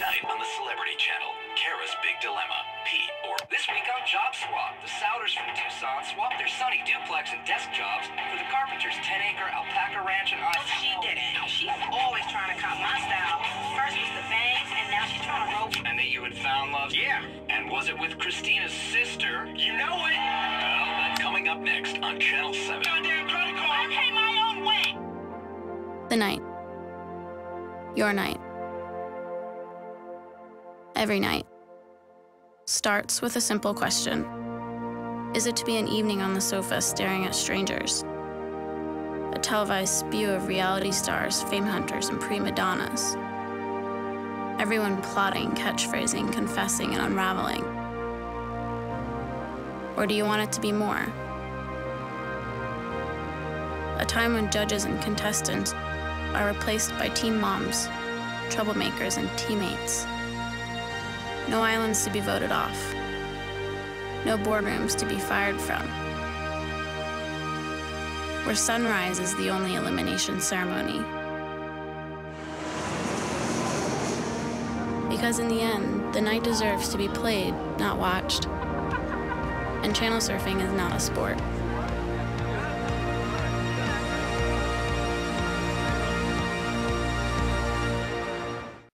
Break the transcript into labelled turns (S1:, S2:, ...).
S1: night on the Celebrity Channel, Kara's Big Dilemma. Pete or this week on Job Swap, the Souders from Tucson swapped their sunny duplex and desk jobs for the carpenter's 10-acre alpaca ranch and
S2: No,
S1: I.
S2: she did it. She's always trying to cop my style. First was the bangs, and now she's trying to roll.
S1: And that you had found love.
S3: Yeah.
S1: And was it with Christina's sister?
S3: You know it.
S1: Well, that's coming up next on Channel 7.
S3: Goddamn credit card!
S2: I
S3: card.
S2: pay my own way.
S4: The night. Your night. Every night. Starts with a simple question Is it to be an evening on the sofa staring at strangers? A televised spew of reality stars, fame hunters, and prima donnas. Everyone plotting, catchphrasing, confessing, and unraveling. Or do you want it to be more? A time when judges and contestants are replaced by teen moms, troublemakers, and teammates. No islands to be voted off. No boardrooms to be fired from. Where sunrise is the only elimination ceremony. Because in the end, the night deserves to be played, not watched. And channel surfing is not a sport.